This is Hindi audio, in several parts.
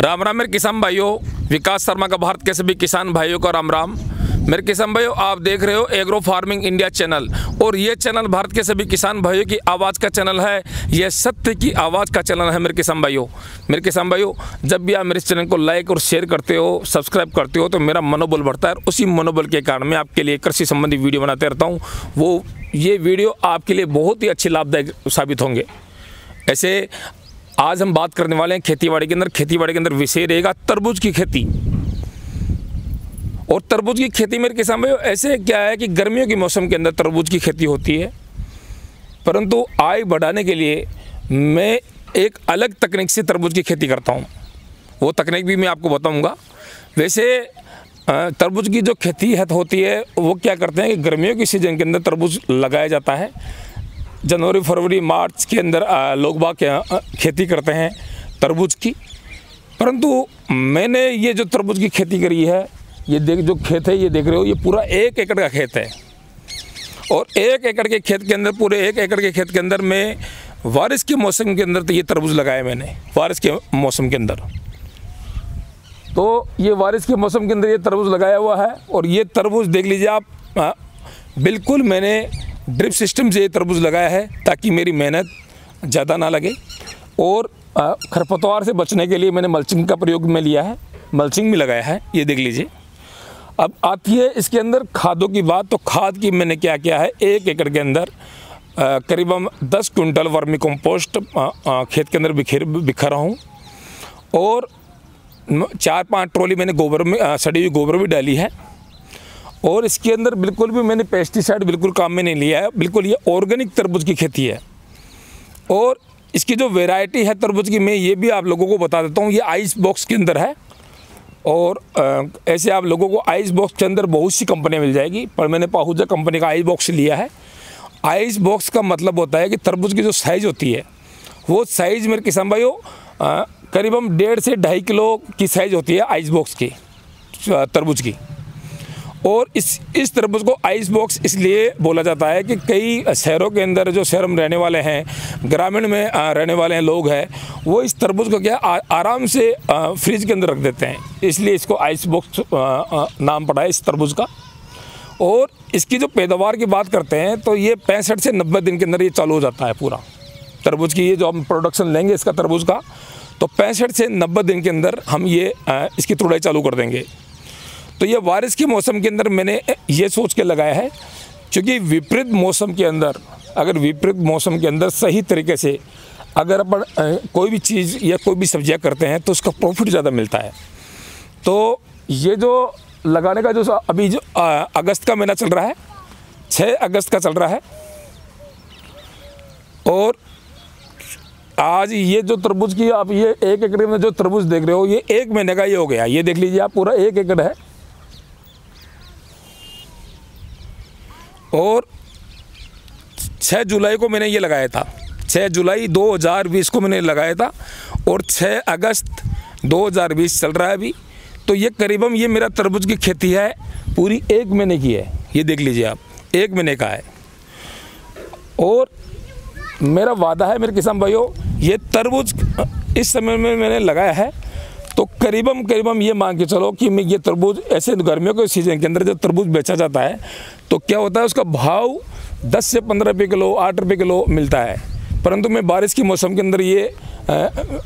राम राम मेरे किसान भाइयों, विकास शर्मा का भारत के सभी किसान भाइयों का राम राम। मेरे किसान भाइयों, आप देख रहे हो एग्रो फ़ार्मिंग इंडिया चैनल। और ये चैनल भारत के सभी किसान भाइयों की आवाज़ का चैनल है। ये सत्य की आवाज़ का चैनल है मेरे किसान भाइयों। मेरे किसान भाइयों, जब भी आप मेरे चैनल को लाइक और शेयर करते हो, सब्सक्राइब करते हो तो मेरा मनोबल बढ़ता है। उसी मनोबल के कारण मैं आपके लिए कृषि संबंधी वीडियो बनाते रहता हूँ। वो, ये वीडियो आपके लिए बहुत ही अच्छी लाभदायक साबित होंगे। ऐसे आज हम बात करने वाले हैं खेतीबाड़ी के अंदर। खेतीबाड़ी के अंदर विषय रहेगा तरबूज की खेती। और तरबूज की खेती मेरे किसान भाई ऐसे क्या है कि गर्मियों के मौसम के अंदर तरबूज की खेती होती है। परंतु आय बढ़ाने के लिए मैं एक अलग तकनीक से तरबूज की खेती करता हूँ। वो तकनीक भी मैं आपको बताऊँगा। वैसे तरबूज की जो खेती है, होती है, वो क्या करते हैं कि गर्मियों के सीज़न के अंदर तरबूज लगाया जाता है। जनवरी फरवरी मार्च के अंदर लोग बाग खेती करते हैं तरबूज की। परंतु मैंने ये जो तरबूज की खेती करी है ये देख जो खेत है ये देख रहे हो ये पूरा एक एकड़ का खेत है। और एक एकड़ के खेत के अंदर पूरे एक एकड़ के खेत के अंदर में बारिश के मौसम के अंदर तो ये तरबूज लगाया मैंने बारिश के मौसम के अंदर। तो ये बारिश के मौसम के अंदर ये तरबूज लगाया हुआ है और ये तरबूज देख लीजिए आप आ, बिल्कुल मैंने ड्रिप सिस्टम से ये तरबूज लगाया है ताकि मेरी मेहनत ज़्यादा ना लगे और खरपतवार से बचने के लिए मैंने मल्चिंग का प्रयोग में लिया है, मल्चिंग भी लगाया है, ये देख लीजिए। अब आती है इसके अंदर खादों की बात तो खाद की मैंने क्या किया है, एक एकड़ के अंदर करीबन दस कुंटल वर्मी कंपोस्ट खेत के अंदर बिखेर, बिखरा हूँ और चार पाँच ट्रॉली मैंने गोबर में सड़ी हुई गोबर भी डाली है। और इसके अंदर बिल्कुल भी मैंने पेस्टिसाइड बिल्कुल काम में नहीं लिया है। बिल्कुल ये ऑर्गेनिक तरबूज की खेती है। और इसकी जो वेराइटी है तरबूज की, मैं ये भी आप लोगों को बता देता हूँ, ये आइस बॉक्स के अंदर है। और ऐसे आप लोगों को आइस बॉक्स के अंदर बहुत सी कंपनियाँ मिल जाएगी, पर मैंने पाहुजा कंपनी का आइस बॉक्स लिया है। आइस बॉक्स का मतलब होता है कि तरबूज की जो साइज़ होती है, वो साइज़ मेरे किसान भाइयों करीबन डेढ़ से ढाई किलो की साइज़ होती है आइस बॉक्स की तरबूज की। और इस इस तरबूज को आइस बॉक्स इसलिए बोला जाता है कि कई शहरों के अंदर जो शहर में रहने वाले हैं ग्रामीण में रहने वाले हैं लोग हैं वो इस तरबूज को क्या आ, आराम से फ्रिज के अंदर रख देते हैं। इसलिए इसको आइस बॉक्स नाम पड़ा है इस तरबूज का। और इसकी जो पैदावार की बात करते हैं तो ये पैंसठ से नब्बे दिन के अंदर ये चालू हो जाता है पूरा। तरबूज की ये जो हम प्रोडक्शन लेंगे इसका तरबूज का तो पैंसठ से नब्बे दिन के अंदर हम ये इसकी तुड़ाई चालू कर देंगे। तो ये बारिश के मौसम के अंदर मैंने ये सोच के लगाया है क्योंकि विपरीत मौसम के अंदर, अगर विपरीत मौसम के अंदर सही तरीके से अगर अपन कोई भी चीज़ या कोई भी सब्ज़ियाँ करते हैं तो उसका प्रॉफिट ज़्यादा मिलता है। तो ये जो लगाने का जो अभी जो अगस्त का महीना चल रहा है छः अगस्त का चल रहा है, और आज ये जो तरबूज की आप ये एक एकड़ में जो तरबूज देख रहे हो, ये एक महीने का ये हो गया। ये देख लीजिए आप, पूरा एक एकड़ है। और 6 जुलाई को मैंने ये लगाया था। 6 जुलाई 2020 को मैंने लगाया था और 6 अगस्त 2020 चल रहा है अभी। तो ये करीबन ये मेरा तरबूज की खेती है, पूरी एक महीने की है। ये देख लीजिए आप, एक महीने का है। और मेरा वादा है मेरे किसान भाइयों, ये तरबूज इस समय में मैंने लगाया है तो करीबम करीबम ये मान के चलो कि ये तरबूज ऐसे गर्मियों के सीज़न के अंदर जब तरबूज बेचा जाता है तो क्या होता है उसका भाव 10 से 15 रुपये किलो, आठ रुपये किलो मिलता है। परंतु मैं बारिश के मौसम के अंदर ये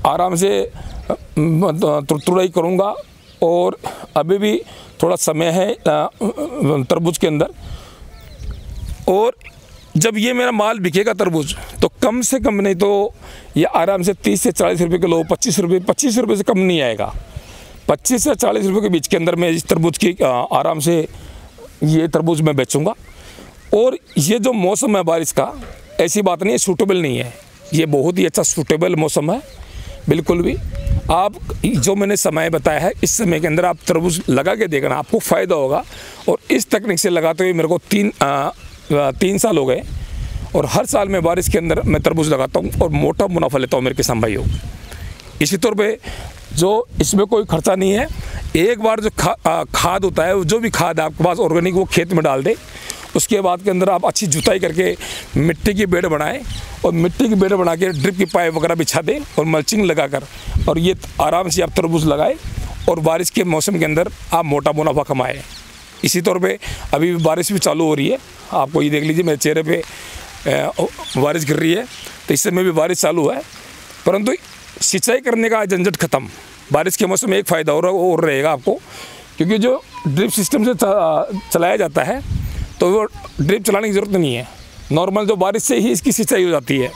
आराम से तुड़ाई करूँगा और अभी भी थोड़ा समय है तरबूज के अंदर। और जब ये मेरा माल बिकेगा तरबूज तो कम से कम नहीं तो ये आराम से तीस से चालीस रुपये किलो पच्चीस रुपये पच्चीस रुपये से कम नहीं आएगा। पच्चीस से चालीस रुपये के बीच के अंदर मैं इस तरबूज की आराम से ये तरबूज मैं बेचूँगा। और ये जो मौसम है बारिश का ऐसी बात नहीं है सूटेबल नहीं है। ये बहुत ही अच्छा सूटेबल मौसम है बिल्कुल भी। आप जो मैंने समय बताया है इस समय के अंदर आप तरबूज लगा के देखना आपको फ़ायदा होगा। और इस तकनीक से लगाते हुए मेरे को तीन आ, तीन साल हो गए और हर साल मैं बारिश के अंदर मैं तरबूज लगाता हूँ और मोटा मुनाफा लेता हूँ मेरे किसान भाइयों। इसी तौर पे जो इसमें कोई खर्चा नहीं है एक बार जो खा, आ, खाद होता है जो भी खाद आपके पास ऑर्गेनिक वो खेत में डाल दे उसके बाद के अंदर आप अच्छी जुताई करके मिट्टी की बेड बनाएँ और मिट्टी की बेड बना के ड्रिप की पाइप वगैरह बिछा दें और मल्चिंग लगाकर और ये आराम से आप तरबूज लगाए और बारिश के मौसम के अंदर आप मोटा मुनाफा कमाएँ। इसी तौर पे अभी भी बारिश भी चालू हो रही है। आपको ये देख लीजिए, मेरे चेहरे पे बारिश गिर रही है। तो इस समय भी बारिश चालू है। परंतु सिंचाई करने का झंझट खत्म। बारिश के मौसम में एक फ़ायदा और और रहेगा आपको। क्योंकि जो ड्रिप सिस्टम से चलाया जाता है तो वो ड्रिप चलाने की ज़रूरत नहीं है। नॉर्मल जो बारिश से ही इसकी सिंचाई हो जाती है।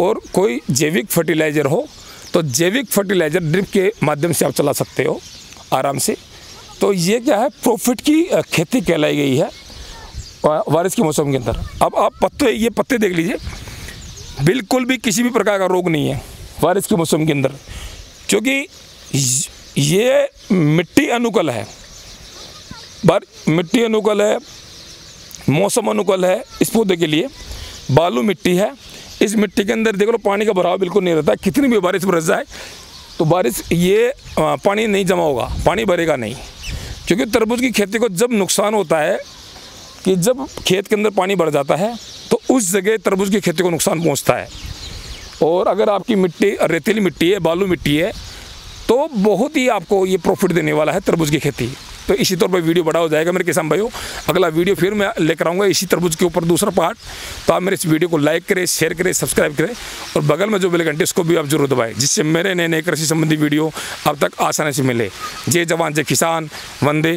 और कोई जैविक फर्टिलाइज़र हो तो जैविक फर्टिलाइज़र ड्रिप के माध्यम से आप चला सकते हो, आराम से। तो ये क्या है प्रॉफिट की खेती कहलाई गई है बारिश के मौसम के अंदर। अब आप पत्ते, ये पत्ते देख लीजिए, बिल्कुल भी किसी भी प्रकार का रोग नहीं है बारिश के मौसम के अंदर। क्योंकि ये मिट्टी अनुकूल है, बार, मिट्टी अनुकूल है, मौसम अनुकूल है, इस पौधे के लिए बालू मिट्टी है। इस मिट्टी के अंदर देख लो, पानी का भराव बिल्कुल नहीं रहता, कितनी भी बारिश बरस जाए तो बारिश ये पानी नहीं जमा होगा, पानी भरेगा नहीं। क्योंकि तरबूज की खेती को जब नुकसान होता है, कि जब खेत के अंदर पानी बढ़ जाता है तो उस जगह तरबूज की खेती को नुकसान पहुँचता है। और अगर आपकी मिट्टी, रेतीली मिट्टी है, बालू मिट्टी है तो बहुत ही आपको ये प्रॉफिट देने वाला है तरबूज की खेती। तो इसी तौर पर वीडियो बड़ा हो जाएगा मेरे किसान भाइयों। अगला वीडियो फिर मैं लेकर आऊँगा इसी तरबूज के ऊपर दूसरा पार्ट तो आप मेरे इस वीडियो को लाइक करें शेयर करें सब्सक्राइब करें और बगल में जो बेल घंटे उसको भी आप ज़रूर दबाएँ, जिससे मेरे नए नए कृषि संबंधी वीडियो अब तक आसानी से मिले। जय जवान, जय किसान, वंदे